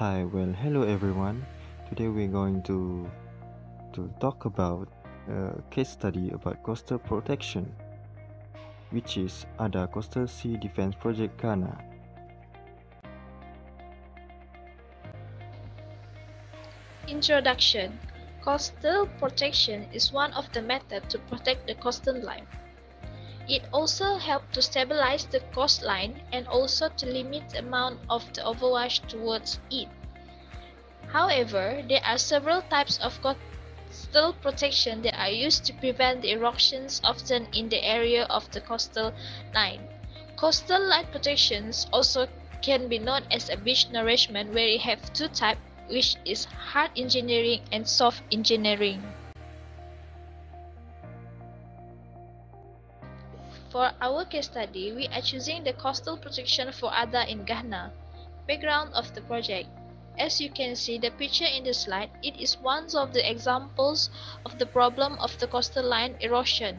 Hi, well, hello everyone. Today we're going to to talk about a case study about coastal protection, which is Ada Coastal Sea Defense Project Ghana. Introduction Coastal protection is one of the methods to protect the coastline. It also helps to stabilize the coastline and also to limit the amount of the overwash towards it. However, there are several types of coastal protection that are used to prevent the erosions often in the area of the coastal line. Coastal line protections also can be known as a beach nourishment where you have two types which is hard engineering and soft engineering. For our case study, we are choosing the coastal protection for Ada in Ghana. Background of the project. As you can see the picture in the slide, it is one of the examples of the problem of the coastal line erosion.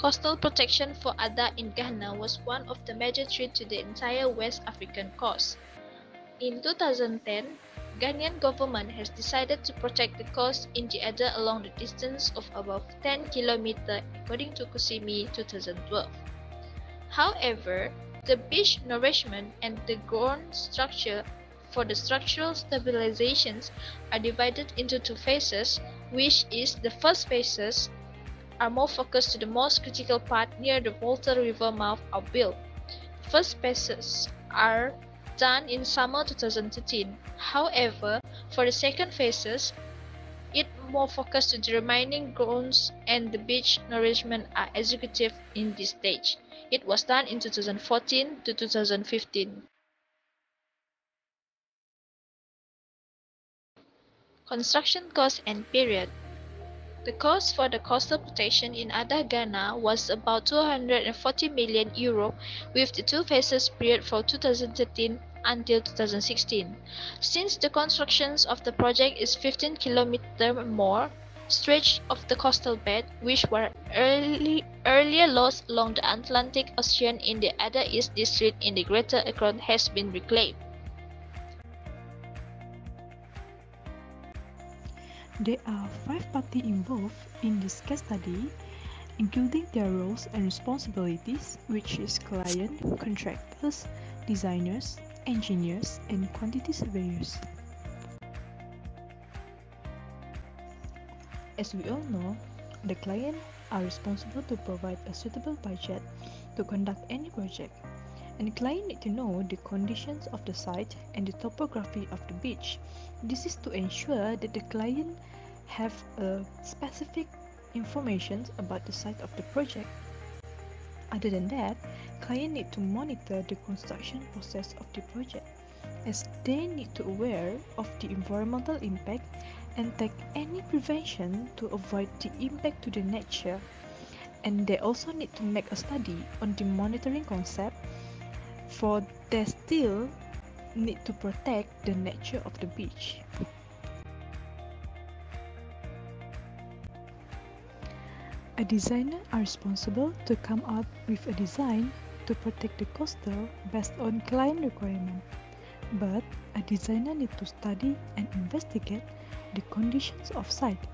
Coastal protection for Ada in Ghana was one of the major threats to the entire West African coast. In 2010, Ghanaian government has decided to protect the coast in the Ada along the distance of above 10 km according to Kusimi 2012. However, the beach nourishment and the ground structure for the structural stabilizations are divided into two phases, which is the first phases are more focused to the most critical part near the Volta River mouth are built. First phases are done in summer 2013. However, for the second phases, it more focused to the remaining grounds and the beach nourishment are executed in this stage. It was done in 2014 to 2015. Construction cost and period the cost for the coastal protection in Ada Ghana was about 240 million euro with the two phases period for 2013 until 2016. Since the construction of the project is 15 km more stretch of the coastal bed, which were early, earlier lost along the Atlantic Ocean in the Ada East district in the Greater Accra has been reclaimed. There are five parties involved in this case study, including their roles and responsibilities, which is client, contractors, designers, engineers, and quantity surveyors. As we all know, the client are responsible to provide a suitable budget to conduct any project and the client need to know the conditions of the site and the topography of the beach. This is to ensure that the client have a specific information about the site of the project. Other than that, client need to monitor the construction process of the project as they need to aware of the environmental impact and take any prevention to avoid the impact to the nature and they also need to make a study on the monitoring concept for they still need to protect the nature of the beach. A designer are responsible to come up with a design to protect the coastal based on client requirement. But a designer need to study and investigate the conditions of site.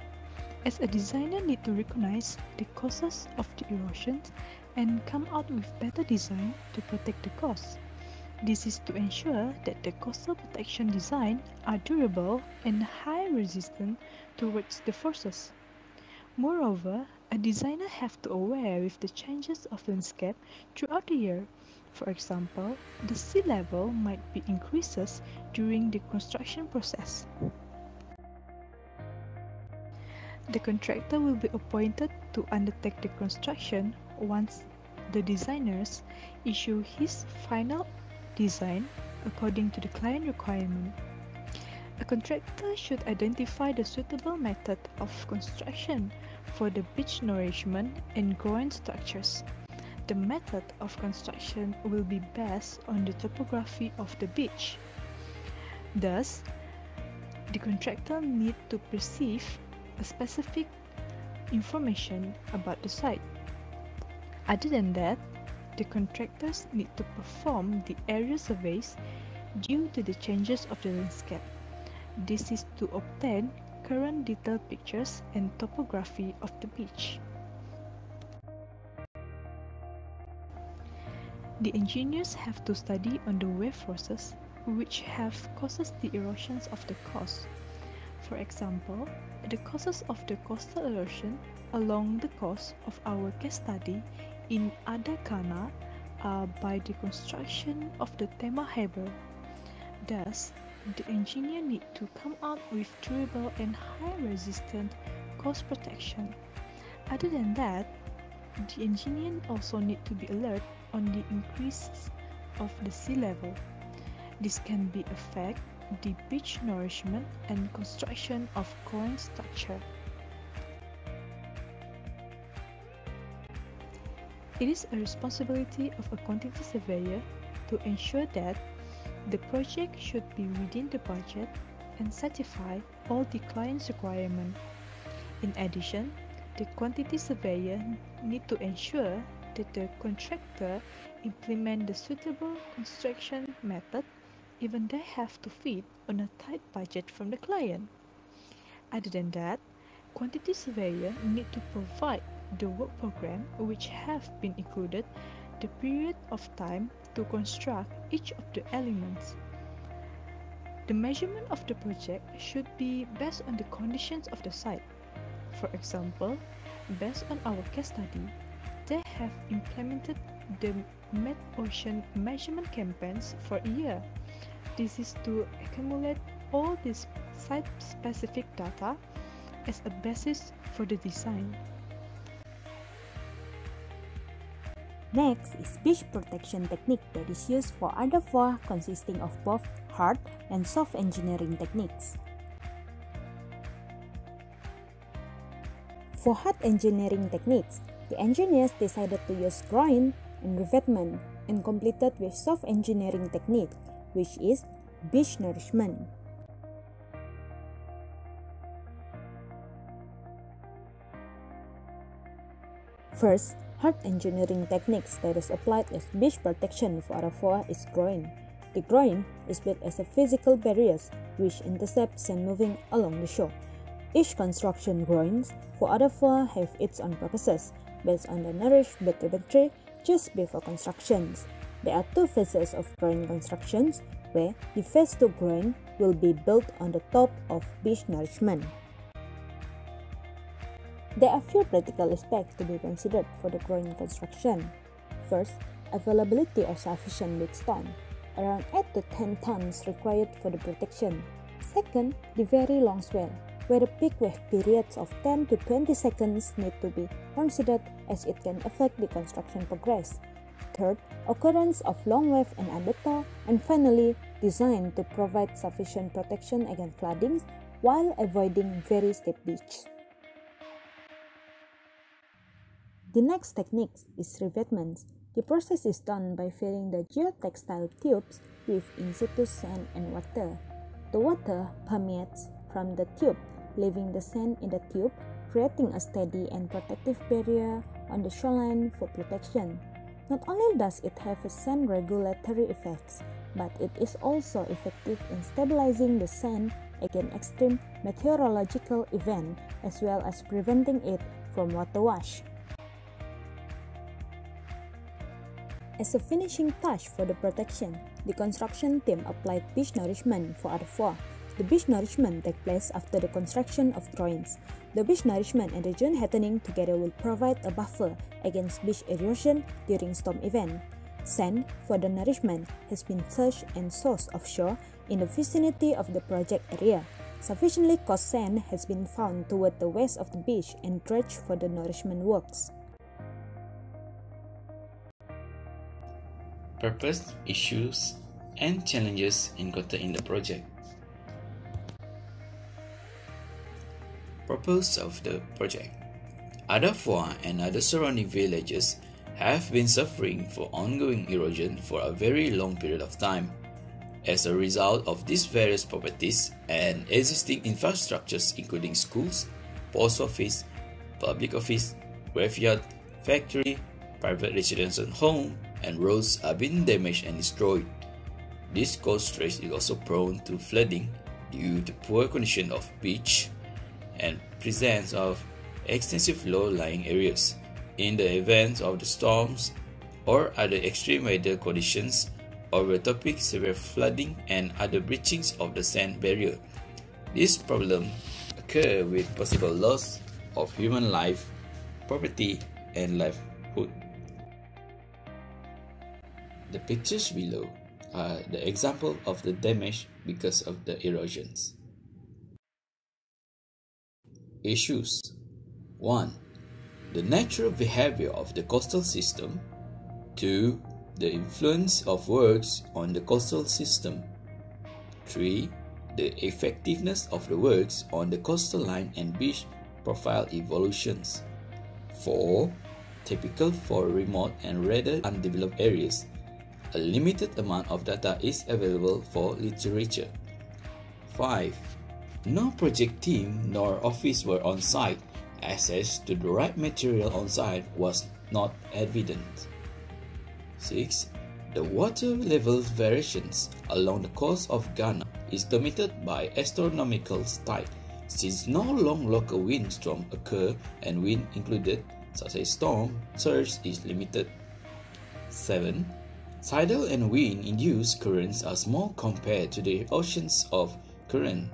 As a designer need to recognize the causes of the erosions and come out with better design to protect the coast. This is to ensure that the coastal protection design are durable and high resistant towards the forces. Moreover, a designer have to aware with the changes of landscape throughout the year. For example, the sea level might be increases during the construction process. The contractor will be appointed to undertake the construction once the designers issue his final design according to the client requirement. A contractor should identify the suitable method of construction for the beach nourishment and ground structures. The method of construction will be based on the topography of the beach. Thus, the contractor need to perceive a specific information about the site. Other than that, the contractors need to perform the area surveys due to the changes of the landscape. This is to obtain current detailed pictures and topography of the beach. The engineers have to study on the wave forces which have causes the erosions of the coast. For example, the causes of the coastal erosion along the coast of our case study in Ada Ghana are by the construction of the Tema Harbour. Thus, the engineer need to come up with durable and high resistant coast protection. Other than that, the engineer also need to be alert on the increases of the sea level. This can be affect the beach nourishment and construction of groin structure. It is a responsibility of a quantity surveyor to ensure that the project should be within the budget and satisfy all the client's requirements. In addition, the quantity surveyor need to ensure that the contractor implement the suitable construction method even they have to fit on a tight budget from the client. Other than that, quantity surveyor need to provide the work program which have been included the period of time to construct each of the elements. The measurement of the project should be based on the conditions of the site. For example, based on our case study, they have implemented the Met-Ocean measurement campaigns for a year. This is to accumulate all this site-specific data as a basis for the design. Next is beach protection technique that is used for Ada Foah consisting of both hard and soft engineering techniques. For hard engineering techniques, the engineers decided to use groin and revetment and completed with soft engineering technique, which is beach nourishment. First, Hard engineering techniques that is applied as beach protection for Ada Foah is groin. The groin is built as a physical barrier which intercepts sand moving along the shore. Each construction groins for Ada Foah have its own purposes based on the nourished bathymetry just before constructions. There are two phases of groin constructions where the phase 2 groin will be built on the top of beach nourishment. There are few practical aspects to be considered for the groin construction. First, availability of sufficient big stone, around 8 to 10 tons required for the protection. Second, the very long swell, where the peak wave periods of 10 to 20 seconds need to be considered as it can affect the construction progress. Third, occurrence of long wave and undertow, and finally, design to provide sufficient protection against floodings while avoiding very steep beach. The next technique is revetment. The process is done by filling the geotextile tubes with in situ sand and water. The water permeates from the tube, leaving the sand in the tube, creating a steady and protective barrier on the shoreline for protection. Not only does it have a sand regulatory effects, but it is also effective in stabilizing the sand against extreme meteorological events as well as preventing it from water wash. As a finishing touch for the protection, the construction team applied beach nourishment for Ada Foah. The beach nourishment takes place after the construction of groins. The beach nourishment and the dune heightening together will provide a buffer against beach erosion during storm event. Sand for the nourishment has been searched and sourced offshore in the vicinity of the project area. Sufficiently coarse sand has been found toward the west of the beach and dredged for the nourishment works. Purpose, issues, and challenges encountered in the project. Purpose of the project Ada Foah and other surrounding villages have been suffering for ongoing erosion for a very long period of time. As a result of these various properties and existing infrastructures including schools, post office, public office, graveyard, factory, Private residential homes and roads are being damaged and destroyed. This coast stretch is also prone to flooding due to poor condition of beach and presence of extensive low-lying areas. In the event of the storms or other extreme weather conditions, overtopping severe flooding and other breachings of the sand barrier. This problem occur with possible loss of human life, property, and livelihood. The pictures below are the example of the damage because of the erosions. Issues 1. The natural behavior of the coastal system 2. The influence of works on the coastal system 3. The effectiveness of the works on the coastal line and beach profile evolutions 4. Typical for remote and rather undeveloped areas a limited amount of data is available for literature. 5. No project team nor office were on site. Access to the right material on site was not evident. 6. The water level variations along the coast of Ghana is dominated by astronomical tide since no long local windstorm occur and wind included such as storm surge is limited. 7. Tidal and wind-induced currents are small compared to the oceans of current.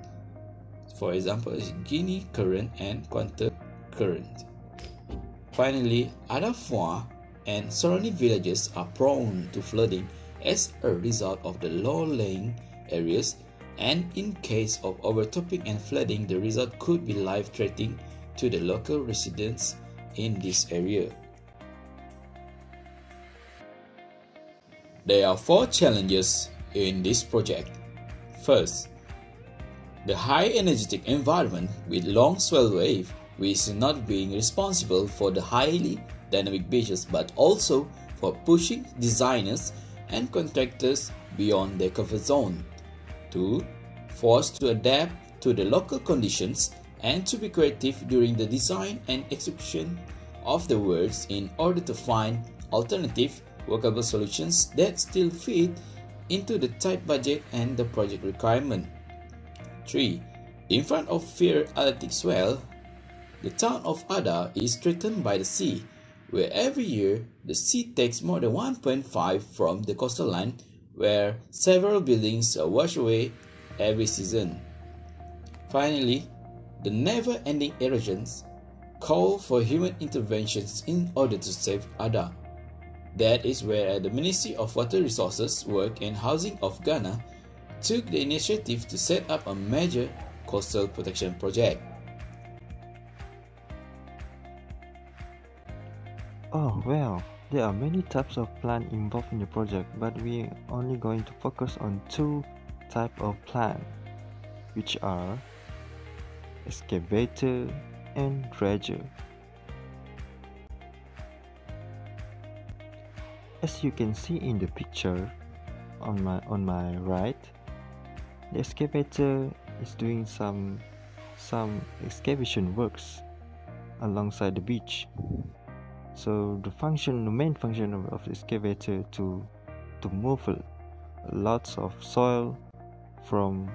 For example, Guinea current and Quantum current. Finally, Ada Foah and surrounding villages are prone to flooding as a result of the low-lying areas and in case of overtopping and flooding the result could be life-threatening to the local residents in this area. There are four challenges in this project. First, the high energetic environment with long swell wave which is not being responsible for the highly dynamic beaches but also for pushing designers and contractors beyond their comfort zone. 2. Forced to adapt to the local conditions and to be creative during the design and execution of the works in order to find alternative workable solutions that still fit into the tight budget and the project requirement. 3. In front of Fear Atlantic Swell, the town of Ada is threatened by the sea, where every year the sea takes more than 1.5 from the coastal line, where several buildings are washed away every season. Finally, the never-ending erosions call for human interventions in order to save Ada. That is where the Ministry of Water Resources, Work and Housing of Ghana took the initiative to set up a major coastal protection project. Oh, well, there are many types of plant involved in the project, but we are only going to focus on two type of plant, which are excavator and dredger. As you can see in the picture on my on my right, the excavator is doing some some excavation works alongside the beach. So the function, the main function of, of the excavator to to move lots of soil from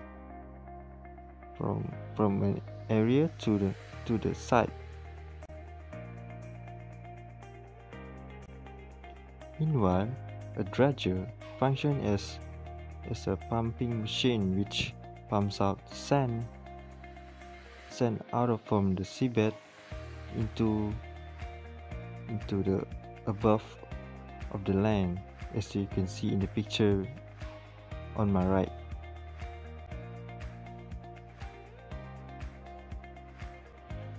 from from an area to the to the site Meanwhile, a dredger functions as, as a pumping machine which pumps out sand, sand out of from the seabed into into the above of the land as you can see in the picture on my right.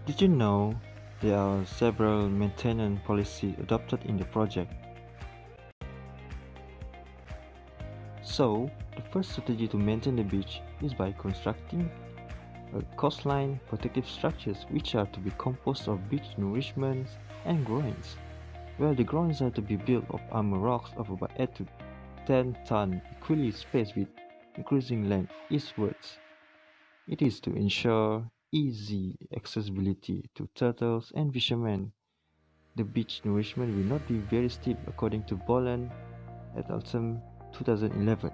Did you know there are several maintenance policies adopted in the project? So, the first strategy to maintain the beach is by constructing a coastline protective structures which are to be composed of beach nourishments and groins. Well, the groins are to be built of armor rocks of about 8 to 10 ton equally spaced with increasing length eastwards. It is to ensure easy accessibility to turtles and fishermen the beach nourishment will not be very steep according to Bollen et al. 2011.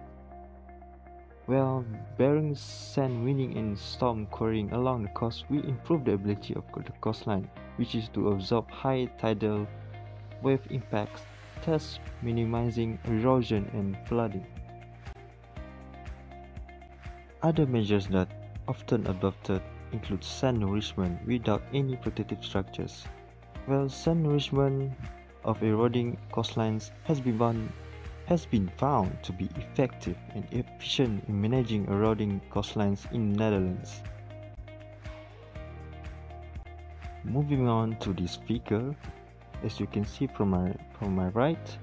Well, bearing sand winning and storm quarrying along the coast will improve the ability of the coastline, which is to absorb high tidal wave impacts, thus minimizing erosion and flooding. Other measures that often adopted include sand nourishment without any protective structures. Well, sand nourishment of eroding coastlines has been, has been found to be effective and efficient in managing eroding coastlines in the Netherlands. Moving on to this figure, as you can see from my from my right,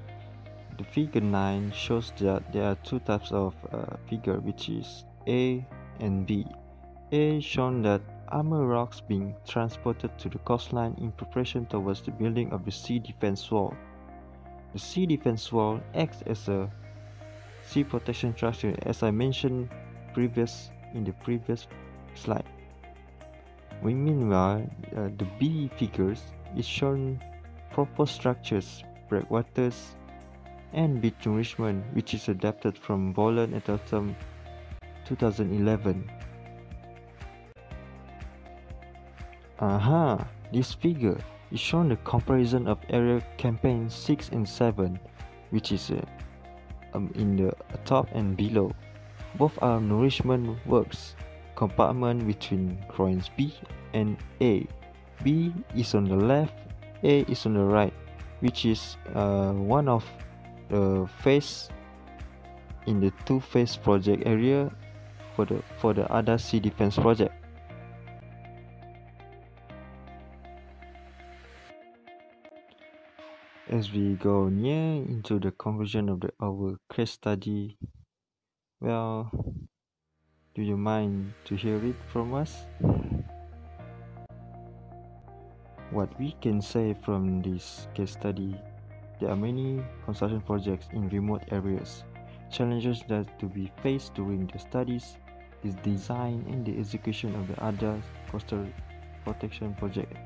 the figure 9 shows that there are two types of uh, figure which is A and B. A shown that armor rocks being transported to the coastline in preparation towards the building of the sea defense wall. The sea defense wall acts as a sea protection structure as I mentioned previous in the previous slide. Meanwhile, uh, the B figures is shown proposed structures, breakwaters, and beach nourishment which is adapted from Bollen et al. 2011. Aha, this figure is shown the comparison of area campaign 6 and 7 which is uh, um, in the top and below. Both are nourishment works compartment between groins B and A. B is on the left, A is on the right, which is uh, one of the phase in the two phase project area for the for the other sea defense project. As we go near into the conclusion of the, our case study, well, do you mind to hear it from us? What we can say from this case study, there are many construction projects in remote areas. Challenges that to be faced during the studies is design and the execution of the other coastal protection project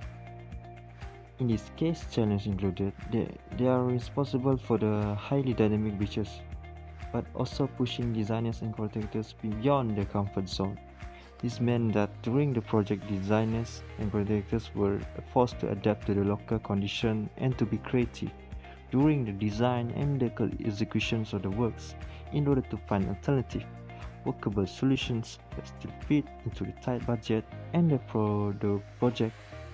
in this case, challenge included they, they are responsible for the highly dynamic beaches, but also pushing designers and contractors beyond their comfort zone. This meant that during the project, designers and contractors were forced to adapt to the local condition and to be creative during the design and the executions of the works in order to find alternative, workable solutions that still fit into the tight budget and the, pro- the project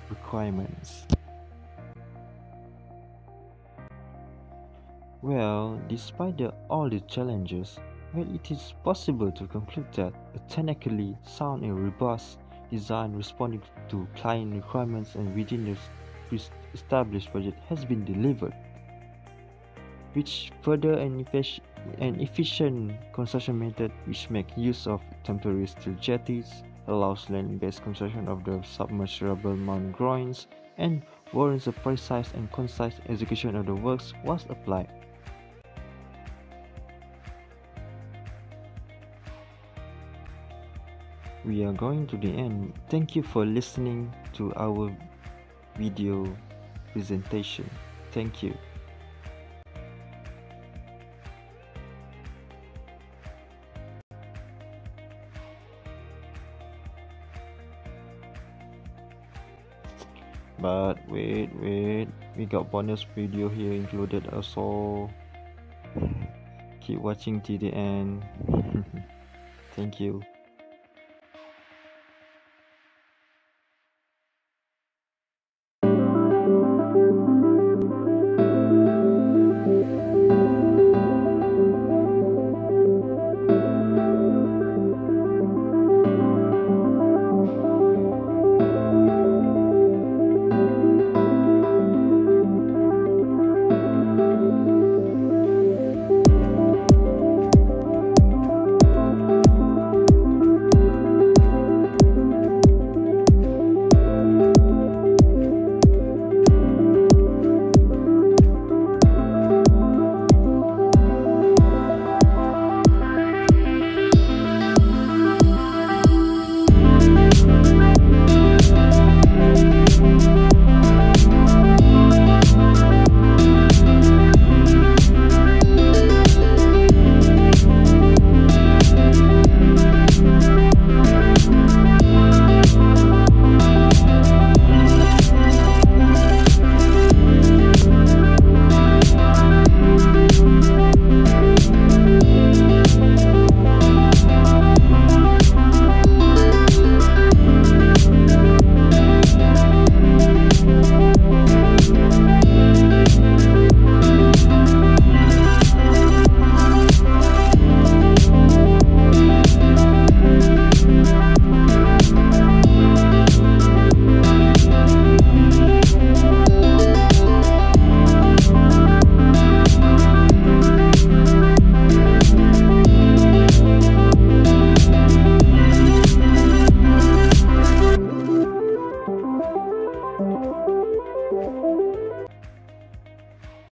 requirements. Well, despite the, all the challenges, well, it is possible to conclude that a technically sound and robust design responding to client requirements and within the established budget has been delivered, which further an, effic- an efficient construction method which makes use of temporary steel jetties, allows land-based construction of the submersible mount groins, and warrants a precise and concise execution of the works was applied. We are going to the end. Thank you for listening to our video presentation. Thank you. But wait wait. We got bonus video here included also. Keep watching to the end. Thank you